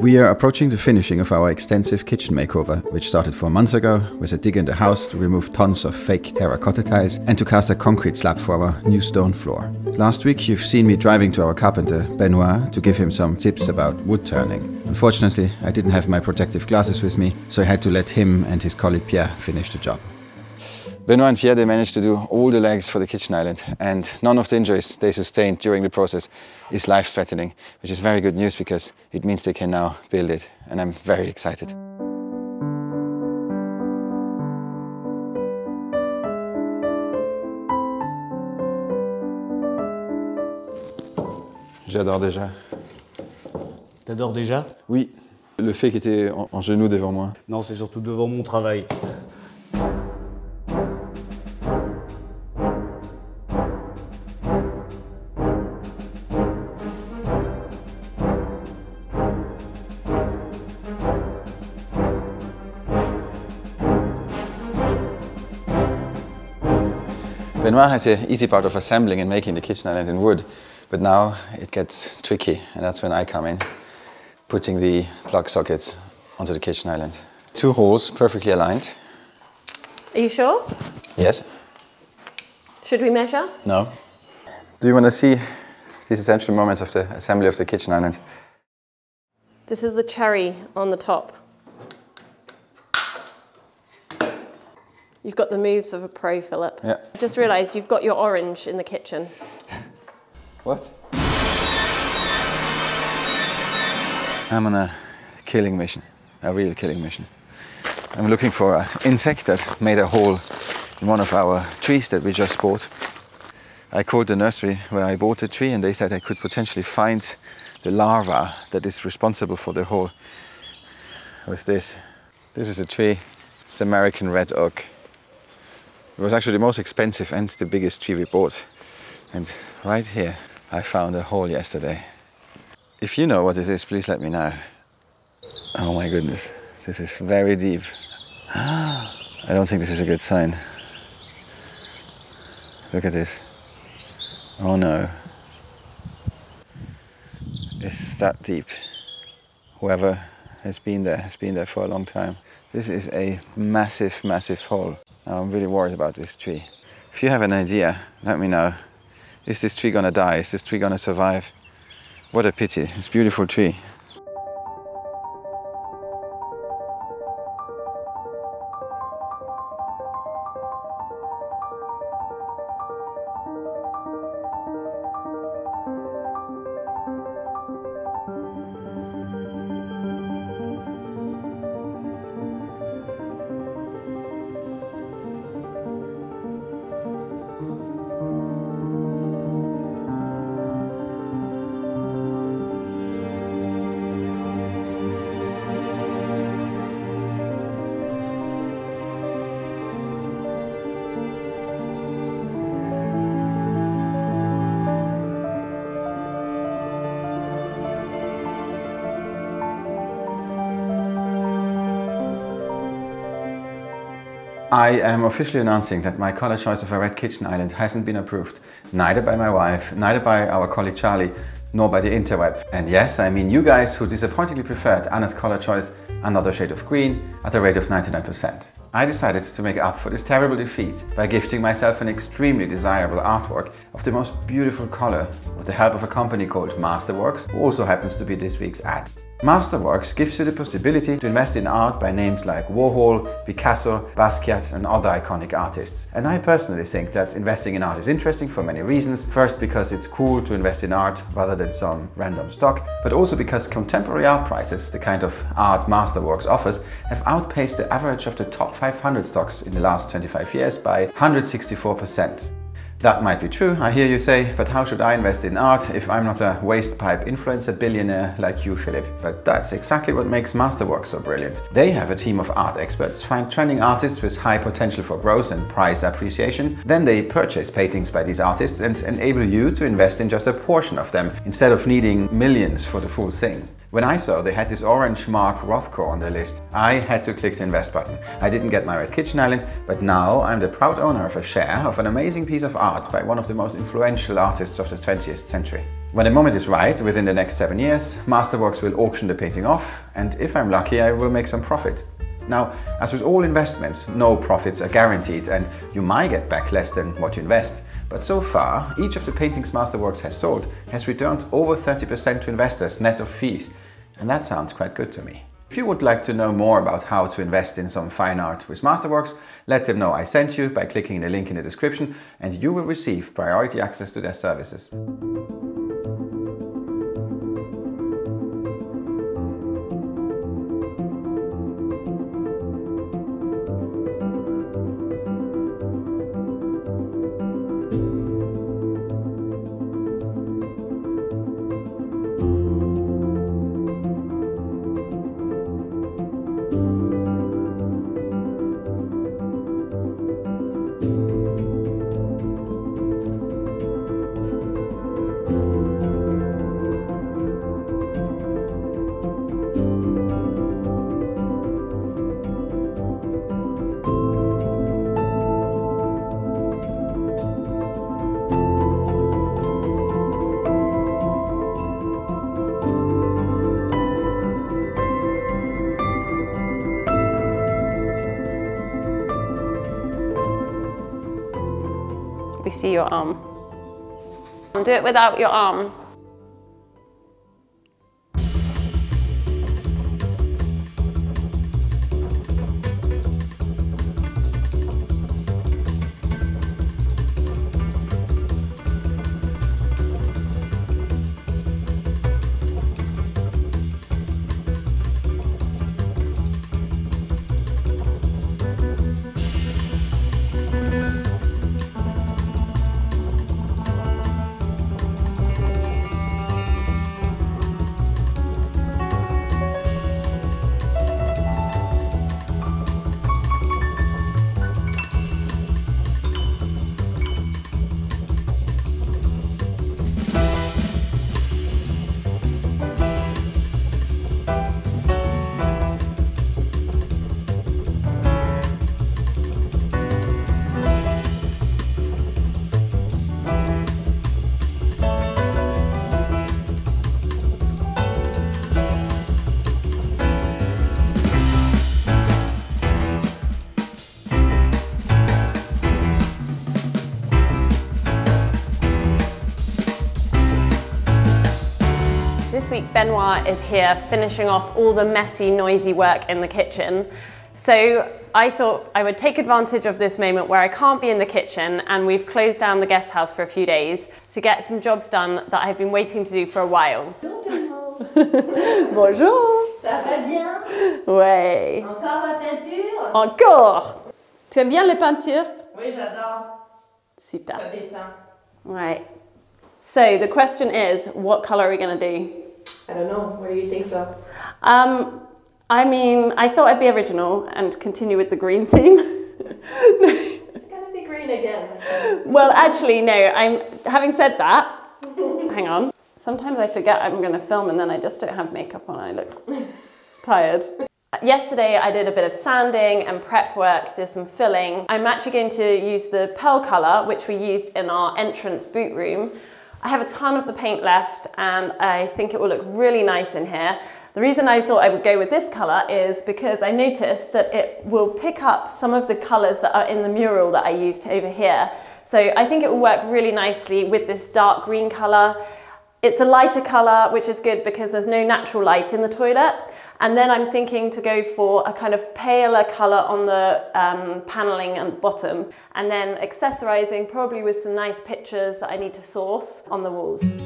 We are approaching the finishing of our extensive kitchen makeover, which started four months ago with a dig in the house to remove tons of fake terracotta tiles and to cast a concrete slab for our new stone floor. Last week you've seen me driving to our carpenter, Benoit, to give him some tips about wood turning. Unfortunately, I didn't have my protective glasses with me, so I had to let him and his colleague Pierre finish the job. Benoit and Pierre, they managed to do all the legs for the kitchen island and none of the injuries they sustained during the process is life-threatening, which is very good news because it means they can now build it and I'm very excited. J'adore déjà. T'adores déjà Oui, le fait qu'il était en, en genoux devant moi. Non, c'est surtout devant mon travail. Benoit has the easy part of assembling and making the kitchen island in wood, but now it gets tricky, and that's when I come in, putting the plug sockets onto the kitchen island. Two holes perfectly aligned. Are you sure? Yes? Should we measure? No? Do you want to see these essential moments of the assembly of the kitchen island? This is the cherry on the top. You've got the moves of a pro, Philip. Yeah. I just realised you've got your orange in the kitchen. What? I'm on a killing mission, a real killing mission. I'm looking for an insect that made a hole in one of our trees that we just bought. I called the nursery where I bought the tree and they said I could potentially find the larva that is responsible for the hole with this. This is a tree, it's the American red oak. It was actually the most expensive and the biggest tree we bought. And right here, I found a hole yesterday. If you know what it is, please let me know. Oh my goodness, this is very deep. I don't think this is a good sign. Look at this. Oh no. It's that deep. Whoever has been there has been there for a long time. This is a massive, massive hole. I'm really worried about this tree. If you have an idea, let me know. Is this tree gonna die? Is this tree gonna survive? What a pity. It's a beautiful tree. I am officially announcing that my color choice of a red kitchen island hasn't been approved, neither by my wife, neither by our colleague Charlie, nor by the interweb. And yes, I mean you guys who disappointingly preferred Anna's color choice, another shade of green, at a rate of 99%. I decided to make up for this terrible defeat by gifting myself an extremely desirable artwork of the most beautiful color with the help of a company called Masterworks, who also happens to be this week's ad. Masterworks gives you the possibility to invest in art by names like Warhol, Picasso, Basquiat and other iconic artists. And I personally think that investing in art is interesting for many reasons. First because it's cool to invest in art rather than some random stock, but also because contemporary art prices, the kind of art Masterworks offers, have outpaced the average of the top 500 stocks in the last 25 years by 164%. That might be true, I hear you say, but how should I invest in art if I'm not a waste pipe influencer billionaire like you, Philip? But that's exactly what makes Masterworks so brilliant. They have a team of art experts, find trending artists with high potential for growth and price appreciation. Then they purchase paintings by these artists and enable you to invest in just a portion of them, instead of needing millions for the full thing. When I saw they had this orange Mark Rothko on their list, I had to click the invest button. I didn't get my red kitchen island, but now I'm the proud owner of a share of an amazing piece of art by one of the most influential artists of the 20th century. When the moment is right, within the next seven years, Masterworks will auction the painting off, and if I'm lucky, I will make some profit. Now, as with all investments, no profits are guaranteed, and you might get back less than what you invest. But so far, each of the paintings Masterworks has sold has returned over 30% to investors net of fees, and that sounds quite good to me. If you would like to know more about how to invest in some fine art with Masterworks, let them know I sent you by clicking the link in the description and you will receive priority access to their services. See your arm. Do it without your arm. This week Benoit is here finishing off all the messy, noisy work in the kitchen. So I thought I would take advantage of this moment where I can't be in the kitchen and we've closed down the guest house for a few days to get some jobs done that I've been waiting to do for a while. Bonjour Ça va bien Ouais Encore la peinture Encore Tu aimes bien les peintures Oui, j'adore. Super. Ça détend. Right. So the question is, what color are we going to do? I don't know. What do you think so? Um, I mean, I thought I'd be original and continue with the green theme. It's gonna be green again. well, actually, no. I'm having said that. hang on. Sometimes I forget I'm going to film and then I just don't have makeup on. And I look tired. Yesterday I did a bit of sanding and prep work, did some filling. I'm actually going to use the pearl colour, which we used in our entrance boot room. I have a ton of the paint left and I think it will look really nice in here. The reason I thought I would go with this colour is because I noticed that it will pick up some of the colours that are in the mural that I used over here. So I think it will work really nicely with this dark green colour. It's a lighter colour, which is good because there's no natural light in the toilet. And then I'm thinking to go for a kind of paler colour on the um, panelling and the bottom. And then accessorising probably with some nice pictures that I need to source on the walls.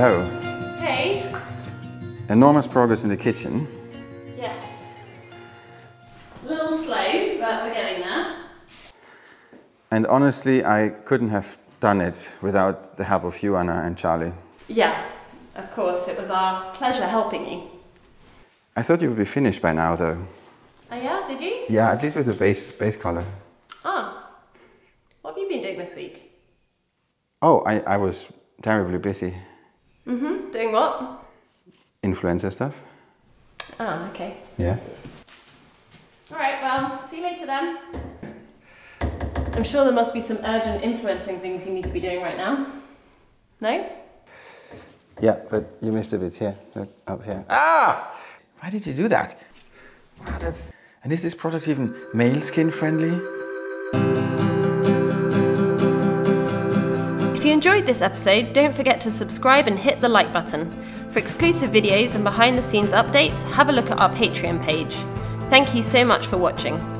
Hello. Hey. Enormous progress in the kitchen. Yes. A little slow, but we're getting there. And honestly, I couldn't have done it without the help of you, Anna and Charlie. Yeah, of course. It was our pleasure helping you. I thought you would be finished by now, though. Oh yeah, did you? Yeah, at least with the base, base color. Ah. What have you been doing this week? Oh, I, I was terribly busy. Mm-hmm. Doing what? Influencer stuff. Oh, okay. Yeah. All right, well, see you later then. I'm sure there must be some urgent influencing things you need to be doing right now. No? Yeah, but you missed a bit here. Look, up here. Ah! Why did you do that? Wow, that's. And is this product even male skin friendly? Enjoyed this episode, don't forget to subscribe and hit the like button. For exclusive videos and behind the scenes updates, have a look at our Patreon page. Thank you so much for watching.